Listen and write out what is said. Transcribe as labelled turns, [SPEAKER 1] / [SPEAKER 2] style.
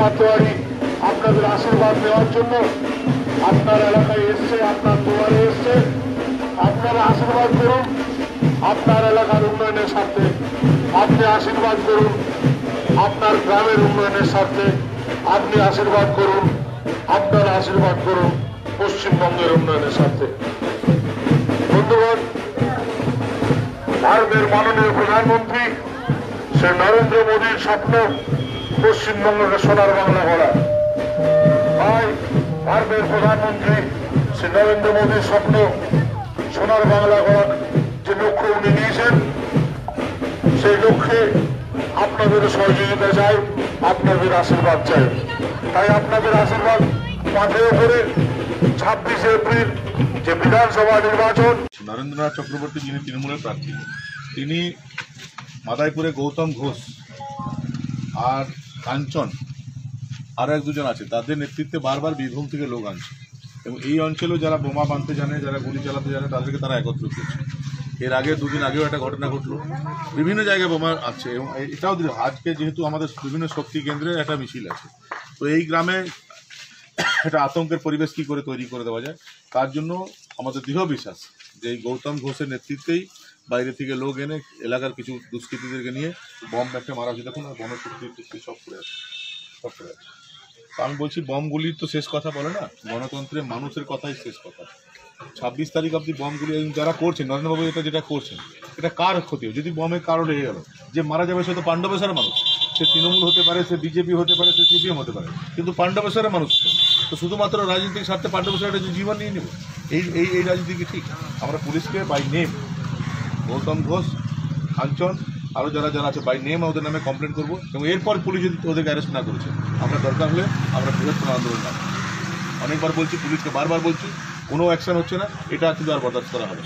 [SPEAKER 1] আপনাদের আশীর্বাদ নেওয়ার জন্য আপনার এলাকায় এসছে, আপনার দুয়ারে এসছে। আপনারা আশীর্বাদ করুন, আপনার এলাকার উন্নয়নের স্বার্থে। আপনি আশীর্বাদ করুন, আপনার গ্রামের উন্নয়নের স্বার্থে। আপনি আশীর্বাদ করুন, আপনারা আশীর্বাদ করুন পশ্চিমবঙ্গের উন্নয়নের স্বার্থে। বন্ধুগণ, ভারতের মাননীয় প্রধানমন্ত্রী শ্রী নরেন্দ্র মোদীর স্বপ্ন পশ্চিমবঙ্গকে সোনার বাংলা করা। তাই ভারতের প্রধানমন্ত্রী শ্রী নরেন্দ্র মোদীর স্বপ্ন সোনার বাংলা করার যে লক্ষ্য উনি নিয়েছেন, সেই লক্ষ্যে আপনাদের সহযোগিতা চাই, আপনাদের আশীর্বাদ চাই। তাই আপনাদের আশীর্বাদ মাথায় করে ছাব্বিশে এপ্রিল যে বিধানসভা নির্বাচন,
[SPEAKER 2] নরেন্দ্রনাথ চক্রবর্তী যিনি তৃণমূলের প্রার্থী, তিনি মাদাইপুরে গৌতম ঘোষ আর কাঞ্চন আরও এক দুজন আছে। তাদের নেতৃত্বে বারবার বীরভূম থেকে লোক আনছে। এবং এই অঞ্চলেও যারা বোমা বাঁধতে জানে, যারা গুলি চালাতে জানে, তাদেরকে তারা একত্রিত করছে। এর আগে, দুদিন আগেও একটা ঘটনা ঘটলো। বিভিন্ন জায়গায় বোমা আছে এবং এটাও আজকে যেহেতু আমাদের বিভিন্ন শক্তি কেন্দ্রে একটা মিছিল আছে। তো এই গ্রামে একটা আতঙ্কের পরিবেশ কী করে তৈরি করে দেওয়া যায়, তার জন্য আমাদের দৃঢ় বিশ্বাস যে এই গৌতম ঘোষের নেতৃত্বেই বাইরে থেকে লোক এনে এলাকার কিছু দুষ্কৃতীদেরকে নিয়ে বম একটা মারা হচ্ছে দেখুন আর বমের টুকরি সব পড়ে আছে, সব পড়ে আছে। আমি বলছি বমগুলির তো শেষ কথা বলে না? গণতন্ত্রে মানুষের কথাই শেষ কথা। ছাব্বিশ তারিখ অব্দি বমগুলি যারা করছেন নরেন্দ্রবাবু এটা যেটা করছেন, এটা কার ক্ষতি? যদি বমের কারও লেগে গেল, যে মারা যাবে সে তো পাণ্ডবেশ্বরের মানুষ। সে তৃণমূল হতে পারে, সে বিজেপি হতে পারে, সে সিপিএম হতে পারে, কিন্তু পাণ্ডবেশ্বরের মানুষ তো। শুধুমাত্র রাজনৈতিক স্বার্থে পাণ্ডবেশ্বরের জীবন নিয়ে নেব, এই এই এই রাজনীতি কি ঠিক? আমরা পুলিশকে বাই নেম গৌতম ঘোষ কাঞ্চন আরও যারা যারা আছে বাই নেম ওদের নামে কমপ্লেন করব এবং এরপর পুলিশ যদি ওদেরকে অ্যারেস্ট না করেছে, আমরা দরকার হলে আমরা বৃহত্তর আন্দোলন। অনেকবার বলছি, পুলিশকে বারবার বলছি, কোনো অ্যাকশন হচ্ছে না, এটা কিন্তু আর বরদাস্ত করা হবে।